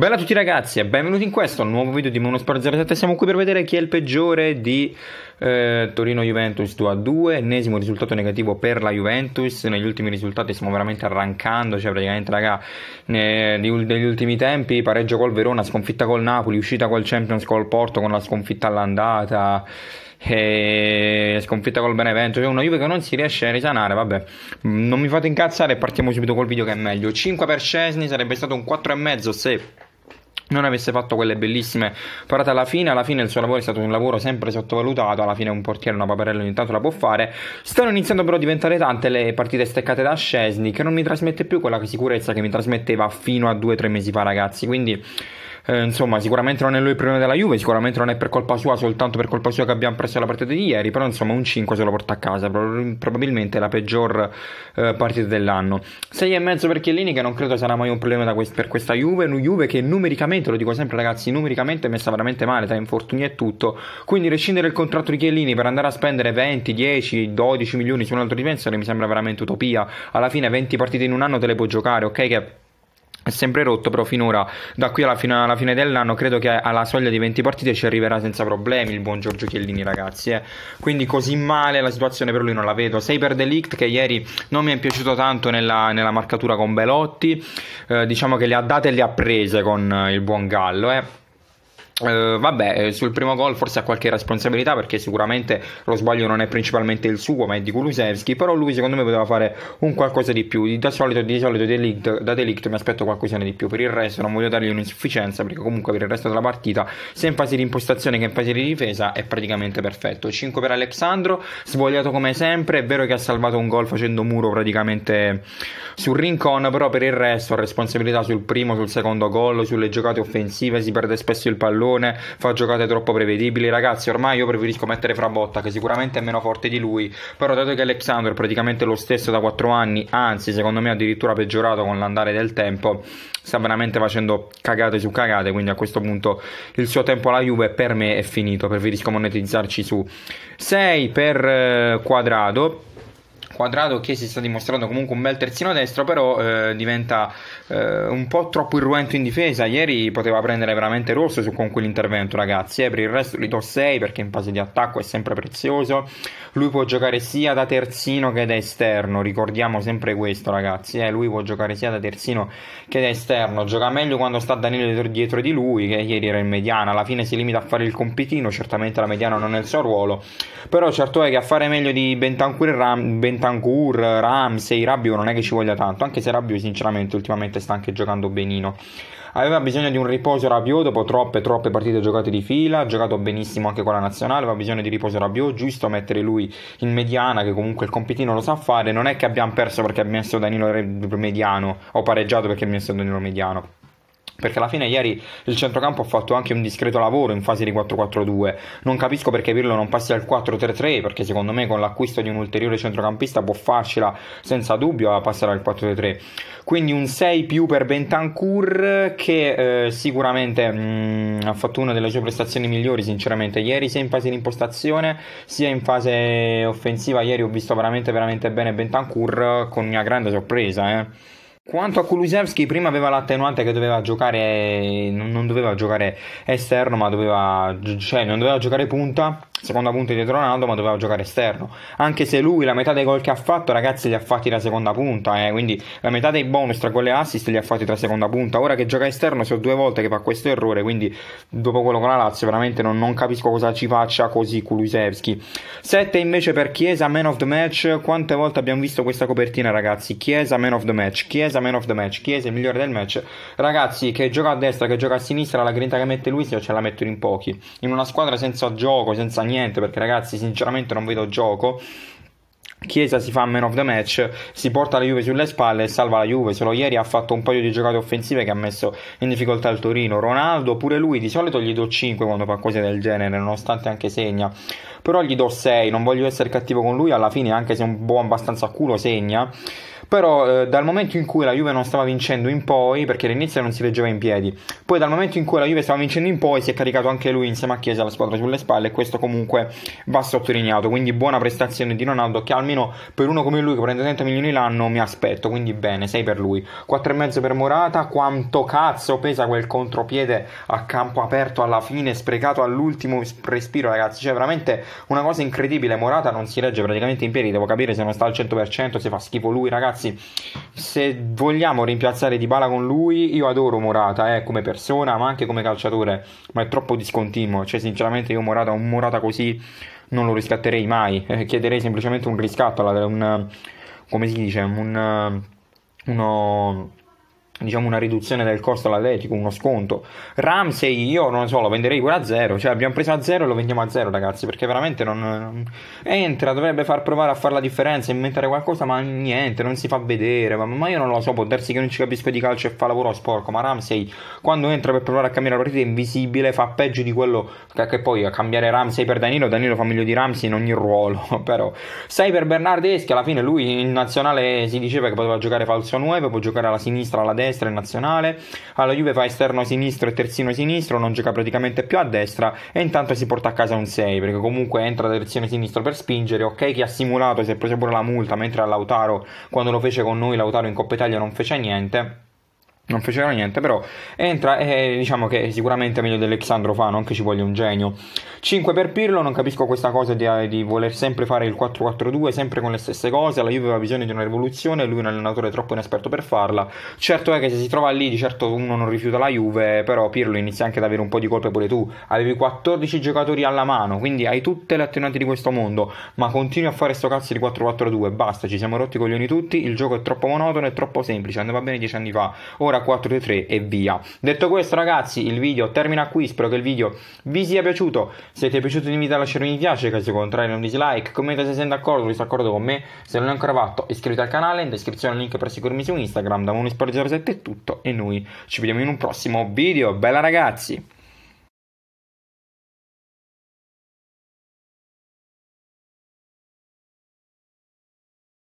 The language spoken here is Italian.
Bella a tutti ragazzi e benvenuti in questo nuovo video di Monosport 07 Siamo qui per vedere chi è il peggiore di eh, Torino-Juventus 2-2 Ennesimo risultato negativo per la Juventus. Negli ultimi risultati stiamo veramente arrancando Cioè praticamente raga negli ultimi tempi Pareggio col Verona, sconfitta col Napoli Uscita col Champions col Porto con la sconfitta all'andata e sconfitta col Benevento, cioè una Juve che non si riesce a risanare, vabbè, non mi fate incazzare, partiamo subito col video che è meglio. 5 per Scesni sarebbe stato un 4,5 se non avesse fatto quelle bellissime parate alla fine, alla fine il suo lavoro è stato un lavoro sempre sottovalutato, alla fine un portiere, una paperella ogni tanto la può fare, stanno iniziando però a diventare tante le partite steccate da Scesni che non mi trasmette più quella sicurezza che mi trasmetteva fino a 2-3 mesi fa ragazzi, quindi eh, insomma, sicuramente non è lui il problema della Juve, sicuramente non è per colpa sua, soltanto per colpa sua che abbiamo preso la partita di ieri, però insomma un 5 se lo porta a casa, probabilmente la peggior eh, partita dell'anno. 6,5 per Chiellini che non credo sarà mai un problema quest- per questa Juve, una Juve che numericamente, lo dico sempre ragazzi, numericamente è messa veramente male tra infortuni e tutto, quindi rescindere il contratto di Chiellini per andare a spendere 20, 10, 12 milioni su un altro difensore mi sembra veramente utopia, alla fine 20 partite in un anno te le puoi giocare, ok che è sempre rotto, però finora da qui alla fine, alla fine, dell'anno credo che alla soglia di 20 partite ci arriverà senza problemi il buon Giorgio Chiellini ragazzi. Eh. Quindi così male la situazione per lui non la vedo. 6 per Delict che ieri non mi è piaciuto tanto nella, nella marcatura con Belotti, eh, diciamo che le ha date e le ha prese con eh, il buon Gallo. Eh. Uh, vabbè, eh, sul primo gol forse ha qualche responsabilità perché sicuramente lo sbaglio non è principalmente il suo ma è di Kulusevski, però lui secondo me poteva fare un qualcosa di più, da solito, di solito delict, da Delict mi aspetto qualcosa di più, per il resto non voglio dargli un'insufficienza perché comunque per il resto della partita sia in fase di impostazione che in fase di difesa è praticamente perfetto, 5 per Alexandro, svogliato come sempre, è vero che ha salvato un gol facendo muro praticamente sul rincon, però per il resto responsabilità sul primo, sul secondo gol, sulle giocate offensive, si perde spesso il pallone pallone, fa giocate troppo prevedibili. Ragazzi, ormai io preferisco mettere Frabotta, che sicuramente è meno forte di lui. Però dato che Alexander è praticamente lo stesso da 4 anni, anzi, secondo me addirittura peggiorato con l'andare del tempo, sta veramente facendo cagate su cagate. Quindi a questo punto il suo tempo alla Juve per me è finito. Preferisco monetizzarci su 6 per eh, quadrato quadrato che si sta dimostrando comunque un bel terzino destro, però eh, diventa eh, un po' troppo irruento in difesa. Ieri poteva prendere veramente rosso su, con quell'intervento, ragazzi. Eh, per il resto li do 6 perché in fase di attacco è sempre prezioso. Lui può giocare sia da terzino che da esterno. Ricordiamo sempre questo, ragazzi. Eh, lui può giocare sia da terzino che da esterno. Gioca meglio quando sta Danilo dietro di lui, che ieri era in mediana. Alla fine si limita a fare il compitino. Certamente la mediana non è il suo ruolo. Però certo è che a fare meglio di Bentancur e Ram, Bentancur Bentancur, Ramsey, Rabbio non è che ci voglia tanto, anche se Rabbio sinceramente ultimamente sta anche giocando benino. Aveva bisogno di un riposo Rabiot dopo troppe troppe partite giocate di fila, ha giocato benissimo anche con la nazionale, aveva bisogno di riposo Rabiot, giusto mettere lui in mediana che comunque il compitino lo sa fare, non è che abbiamo perso perché ha messo Danilo mediano o pareggiato perché ha messo Danilo mediano perché alla fine ieri il centrocampo ha fatto anche un discreto lavoro in fase di 4-4-2 non capisco perché Pirlo non passi al 4-3-3 perché secondo me con l'acquisto di un ulteriore centrocampista può farcela senza dubbio a passare al 4-3 quindi un 6 più per Bentancur che eh, sicuramente mh, mm, ha fatto una delle sue prestazioni migliori sinceramente. Ieri sia in fase di impostazione sia in fase offensiva ieri ho visto veramente veramente bene Bentancur con una grande sorpresa eh quanto a Kulusevski, prima aveva l'attenuante che doveva giocare, non doveva giocare esterno, ma doveva, cioè non doveva giocare punta, seconda punta dietro Ronaldo, ma doveva giocare esterno. Anche se lui la metà dei gol che ha fatto, ragazzi, li ha fatti da seconda punta, eh, quindi la metà dei bonus tra gol e assist li ha fatti tra seconda punta. Ora che gioca esterno, sono due volte che fa questo errore, quindi dopo quello con la Lazio, veramente non, non capisco cosa ci faccia così Kulusevski. 7 invece per Chiesa, man of the match. Quante volte abbiamo visto questa copertina, ragazzi? Chiesa, man of the match. Chiesa, man of the match. Chiesa, il migliore del match. Ragazzi, che gioca a destra, che gioca a sinistra, la grinta che mette lui, se ce la mettono in pochi. In una squadra senza gioco, senza niente, perché ragazzi sinceramente non vedo gioco. Chiesa si fa man of the match, si porta la Juve sulle spalle e salva la Juve. Solo ieri ha fatto un paio di giocate offensive che ha messo in difficoltà il Torino. Ronaldo, pure lui, di solito gli do 5 quando fa cose del genere, nonostante anche segna. Però gli do 6, non voglio essere cattivo con lui, alla fine anche se un buon abbastanza culo segna. Però eh, dal momento in cui la Juve non stava vincendo in poi, perché all'inizio non si reggeva in piedi, poi dal momento in cui la Juve stava vincendo in poi si è caricato anche lui insieme a Chiesa la squadra sulle spalle e questo comunque va sottolineato, quindi buona prestazione di Ronaldo che almeno per uno come lui che prende 30 milioni l'anno mi aspetto, quindi bene, 6 per lui, 4,5 per Morata, quanto cazzo pesa quel contropiede a campo aperto alla fine, sprecato all'ultimo respiro ragazzi, cioè veramente una cosa incredibile, Morata non si regge praticamente in piedi, devo capire se non sta al 100%, se fa schifo lui ragazzi, se vogliamo rimpiazzare Di Bala con lui, io adoro Morata eh, come persona ma anche come calciatore, ma è troppo discontinuo, cioè sinceramente io Morata, un Morata così non lo riscatterei mai, eh, chiederei semplicemente un riscatto, un, come si dice, un, uno diciamo una riduzione del costo all'Atletico, uno sconto. Ramsey io non so, lo venderei pure a zero, cioè abbiamo preso a zero e lo vendiamo a zero ragazzi, perché veramente non, entra, dovrebbe far provare a fare la differenza, inventare qualcosa, ma niente, non si fa vedere, ma, ma, io non lo so, può darsi che non ci capisco di calcio e fa lavoro sporco, ma Ramsey quando entra per provare a cambiare la partita è invisibile, fa peggio di quello che, che poi a cambiare Ramsey per Danilo, Danilo fa meglio di Ramsey in ogni ruolo, però. 6 per Bernardeschi, alla fine lui in nazionale si diceva che poteva giocare falso 9, può giocare alla sinistra, alla destra, destra in nazionale, alla Juve fa esterno sinistro e terzino sinistro, non gioca praticamente più a destra e intanto si porta a casa un 6 perché comunque entra da terzino sinistro per spingere, ok che ha simulato, si è preso pure la multa, mentre a Lautaro quando lo fece con noi Lautaro in Coppa Italia non fece niente non faceva niente, però entra e diciamo che sicuramente è meglio dell'Alexandro fa, non che ci voglia un genio. 5 per Pirlo, non capisco questa cosa di, di, voler sempre fare il 4-4-2, sempre con le stesse cose, la Juve aveva bisogno di una rivoluzione, lui è un allenatore troppo inesperto per farla. Certo è che se si trova lì, di certo uno non rifiuta la Juve, però Pirlo inizia anche ad avere un po' di colpe pure tu. Avevi 14 giocatori alla mano, quindi hai tutte le attenuanti di questo mondo, ma continui a fare sto cazzo di 4-4-2, basta, ci siamo rotti coglioni tutti, il gioco è troppo monotono e troppo semplice, andava bene 10 anni fa. Ora 4-3 e via. Detto questo ragazzi, il video termina qui, spero che il video vi sia piaciuto. Se ti è piaciuto ti invito a lasciare mi piace, caso contrario un dislike, commenta se sei d'accordo o disaccordo con me. Se non hai ancora fatto iscriviti al canale, in descrizione il link per seguirmi su Instagram, da Munisport07 è tutto e noi ci vediamo in un prossimo video. Bella ragazzi!